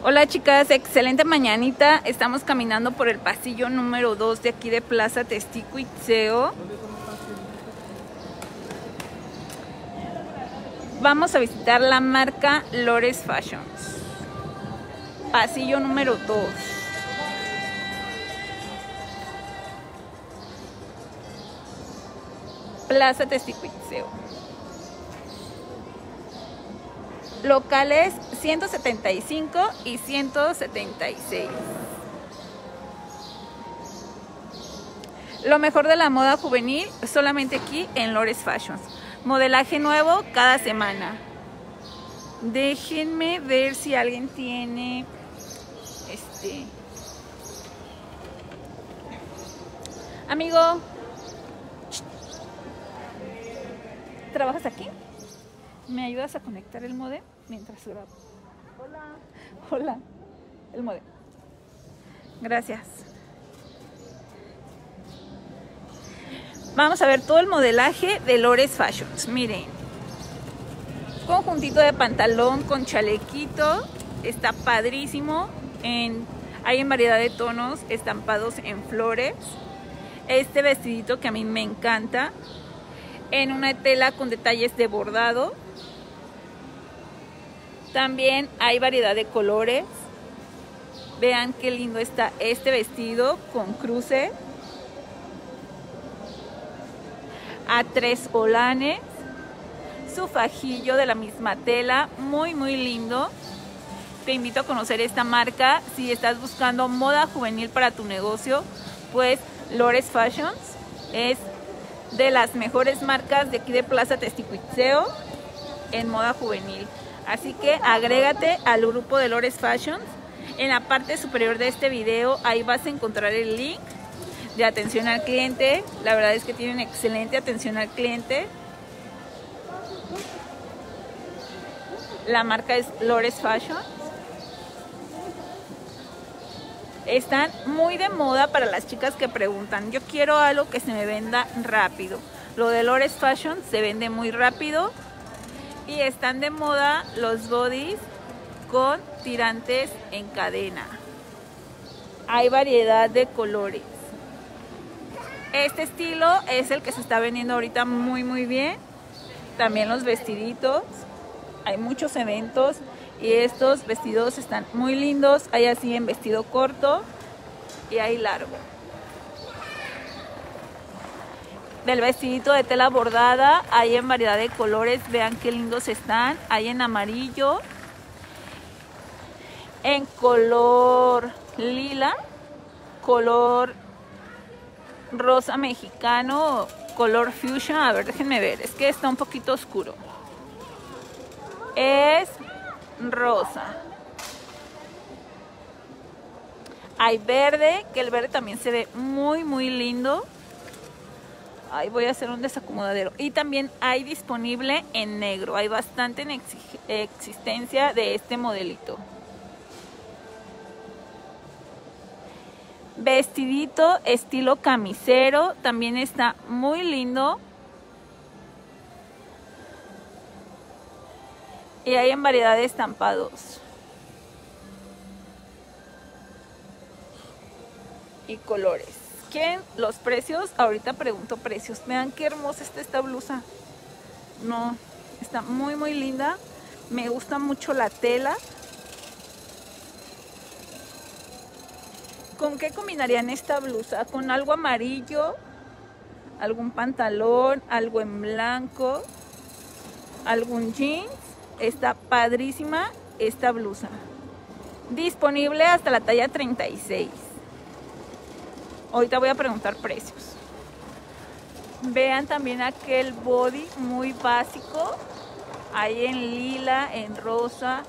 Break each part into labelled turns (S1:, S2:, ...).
S1: Hola chicas, excelente mañanita. Estamos caminando por el pasillo número 2 de aquí de Plaza Testico Itzeo. Vamos a visitar la marca Lores Fashions. Pasillo número 2. Plaza Testico Itzeo. Locales 175 y 176. Lo mejor de la moda juvenil solamente aquí en Lores Fashions. Modelaje nuevo cada semana. Déjenme ver si alguien tiene este Amigo, ¿trabajas aquí? ¿Me ayudas a conectar el modem mientras grabo? Hola. Hola. El modem. Gracias. Vamos a ver todo el modelaje de Lores Fashions. Miren. Conjuntito de pantalón con chalequito. Está padrísimo. Hay en variedad de tonos estampados en flores. Este vestidito que a mí me encanta. En una tela con detalles de bordado también hay variedad de colores. Vean qué lindo está este vestido con cruce. A tres olanes. Su fajillo de la misma tela. Muy, muy lindo. Te invito a conocer esta marca. Si estás buscando moda juvenil para tu negocio, pues Lores Fashions es de las mejores marcas de aquí de Plaza Testicuitzeo en moda juvenil. Así que agrégate al grupo de Lores Fashions. En la parte superior de este video, ahí vas a encontrar el link de atención al cliente. La verdad es que tienen excelente atención al cliente. La marca es Lores Fashions. Están muy de moda para las chicas que preguntan, yo quiero algo que se me venda rápido. Lo de Lores Fashion se vende muy rápido y están de moda los bodies con tirantes en cadena. Hay variedad de colores. Este estilo es el que se está vendiendo ahorita muy muy bien. También los vestiditos. Hay muchos eventos y estos vestidos están muy lindos. Hay así en vestido corto y hay largo. Del vestidito de tela bordada. Hay en variedad de colores. Vean qué lindos están. Hay en amarillo. En color lila. Color rosa mexicano. Color fusion. A ver, déjenme ver. Es que está un poquito oscuro. Es rosa. Hay verde, que el verde también se ve muy, muy lindo. Ahí voy a hacer un desacomodadero. Y también hay disponible en negro. Hay bastante en existencia de este modelito. Vestidito estilo camisero. También está muy lindo. Y hay en variedad de estampados. Y colores. ¿Quieren los precios? Ahorita pregunto precios. Vean qué hermosa está esta blusa. No, está muy muy linda. Me gusta mucho la tela. ¿Con qué combinarían esta blusa? ¿Con algo amarillo? ¿Algún pantalón? ¿Algo en blanco? ¿Algún jeans? Está padrísima esta blusa. Disponible hasta la talla 36. Ahorita voy a preguntar precios. Vean también aquel body muy básico. Hay en lila, en rosa,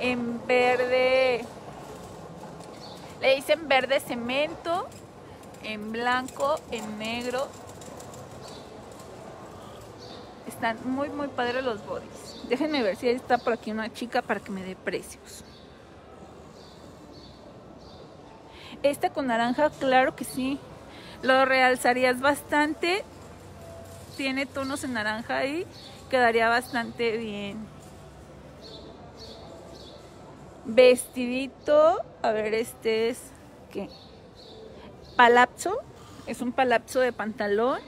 S1: en verde. Le dicen verde cemento, en blanco, en negro. Están muy, muy padres los bodies. Déjenme ver si está por aquí una chica para que me dé precios. Este con naranja, claro que sí. Lo realzarías bastante. Tiene tonos en naranja ahí. Quedaría bastante bien. Vestidito, a ver, este es, ¿qué? Palazzo, es un palazzo de pantalón.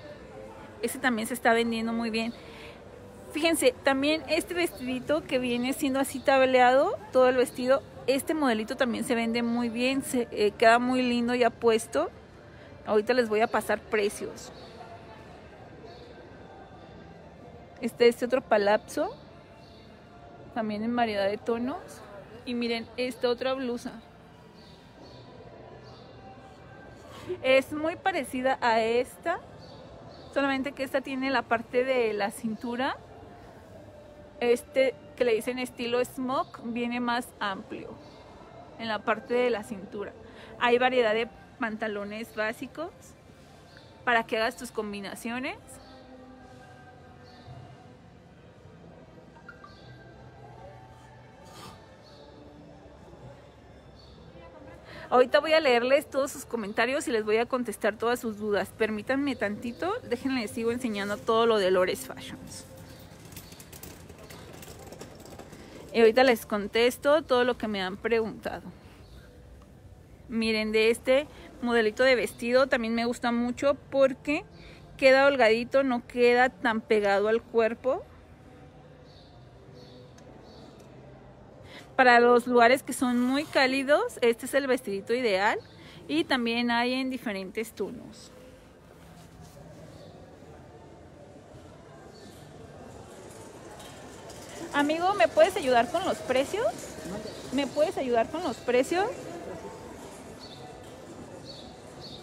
S1: Ese también se está vendiendo muy bien. Fíjense, también este vestidito que viene siendo así tableado, todo el vestido, este modelito también se vende muy bien, se eh, queda muy lindo ya puesto. Ahorita les voy a pasar precios. Este, este otro palazzo, también en variedad de tonos. Y miren, esta otra blusa. Es muy parecida a esta, solamente que esta tiene la parte de la cintura. Este que le dicen estilo smoke viene más amplio en la parte de la cintura. Hay variedad de pantalones básicos para que hagas tus combinaciones. Ahorita voy a leerles todos sus comentarios y les voy a contestar todas sus dudas. Permítanme tantito, déjenme sigo enseñando todo lo de Lores Fashions. Y ahorita les contesto todo lo que me han preguntado. Miren, de este modelito de vestido también me gusta mucho porque queda holgadito, no queda tan pegado al cuerpo. Para los lugares que son muy cálidos, este es el vestidito ideal y también hay en diferentes tonos. Amigo, ¿me puedes ayudar con los precios? ¿Me puedes ayudar con los precios?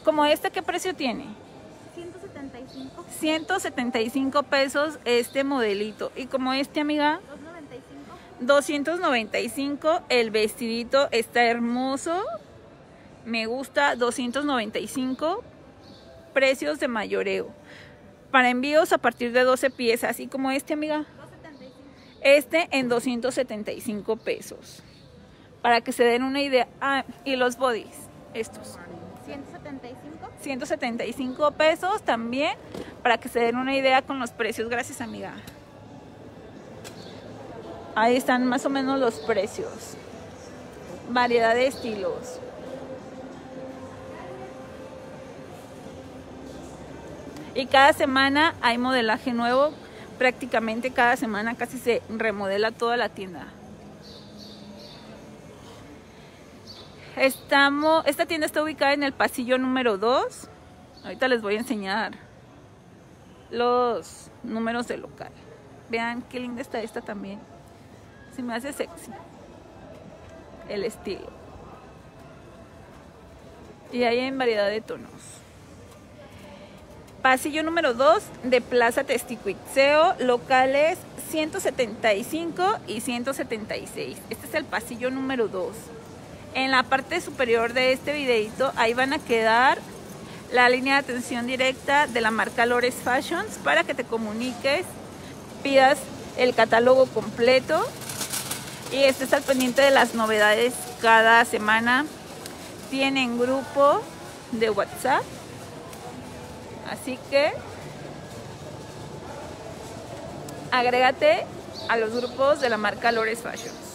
S1: Como este, ¿qué precio tiene?
S2: 175.
S1: 175 pesos este modelito. Y como este, amiga,
S2: 295.
S1: 295. El vestidito está hermoso. Me gusta 295. Precios de mayoreo. Para envíos a partir de 12 piezas. Y como este, amiga,
S2: 275.
S1: Este en 275 pesos. Para que se den una idea. Ah, y los bodies, estos.
S2: 175.
S1: 175 pesos también. Para que se den una idea con los precios. Gracias, amiga. Ahí están más o menos los precios. Variedad de estilos. Y cada semana hay modelaje nuevo. Prácticamente cada semana casi se remodela toda la tienda. Estamos, esta tienda está ubicada en el pasillo número 2. Ahorita les voy a enseñar los números del local. Vean qué linda está esta también. Se me hace sexy. El estilo. Y hay en variedad de tonos. Pasillo número 2 de Plaza Testicuitzeo, locales 175 y 176. Este es el pasillo número 2. En la parte superior de este videito, ahí van a quedar la línea de atención directa de la marca Lores Fashions para que te comuniques, pidas el catálogo completo y estés al pendiente de las novedades cada semana. Tienen grupo de WhatsApp, así que agrégate a los grupos de la marca Lores Fashions.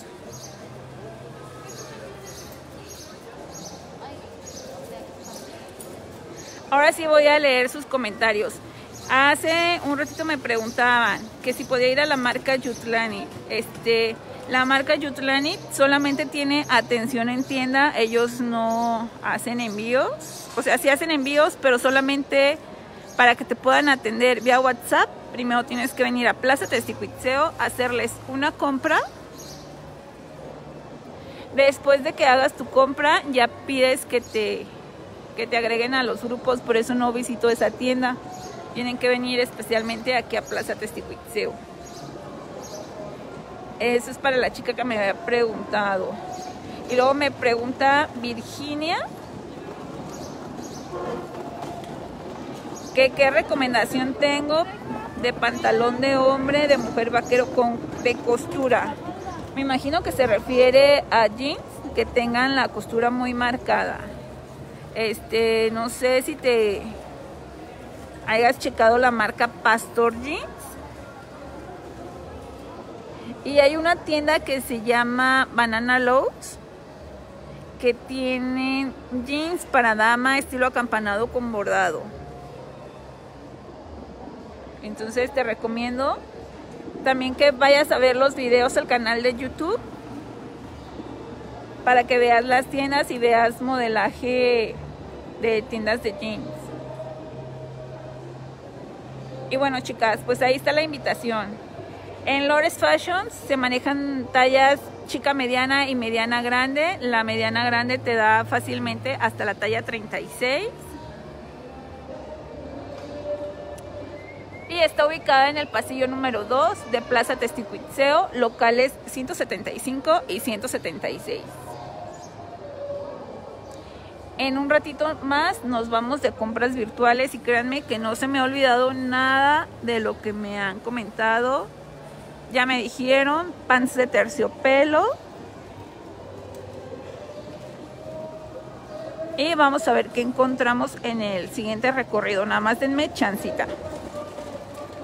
S1: Ahora sí voy a leer sus comentarios. Hace un ratito me preguntaban que si podía ir a la marca Yutlani. Este, la marca Yutlani solamente tiene atención en tienda, ellos no hacen envíos. O sea, sí hacen envíos, pero solamente para que te puedan atender vía WhatsApp. Primero tienes que venir a Plaza Testicuitzeo, hacerles una compra. Después de que hagas tu compra, ya pides que te que te agreguen a los grupos, por eso no visito esa tienda. Tienen que venir especialmente aquí a Plaza Testicuitzeo. Eso es para la chica que me había preguntado. Y luego me pregunta Virginia qué recomendación tengo de pantalón de hombre, de mujer vaquero con de costura. Me imagino que se refiere a jeans que tengan la costura muy marcada. Este, no sé si te hayas checado la marca Pastor Jeans. Y hay una tienda que se llama Banana Loaves. que tienen jeans para dama estilo acampanado con bordado. Entonces te recomiendo también que vayas a ver los videos al canal de YouTube para que veas las tiendas y veas modelaje de tiendas de jeans. Y bueno, chicas, pues ahí está la invitación. En Lores Fashion se manejan tallas chica mediana y mediana grande. La mediana grande te da fácilmente hasta la talla 36. Está ubicada en el pasillo número 2 de Plaza Testicuitzeo, locales 175 y 176. En un ratito más nos vamos de compras virtuales y créanme que no se me ha olvidado nada de lo que me han comentado. Ya me dijeron pants de terciopelo. Y vamos a ver qué encontramos en el siguiente recorrido. Nada más denme chancita.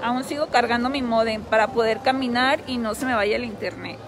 S1: Aún sigo cargando mi modem para poder caminar y no se me vaya el internet.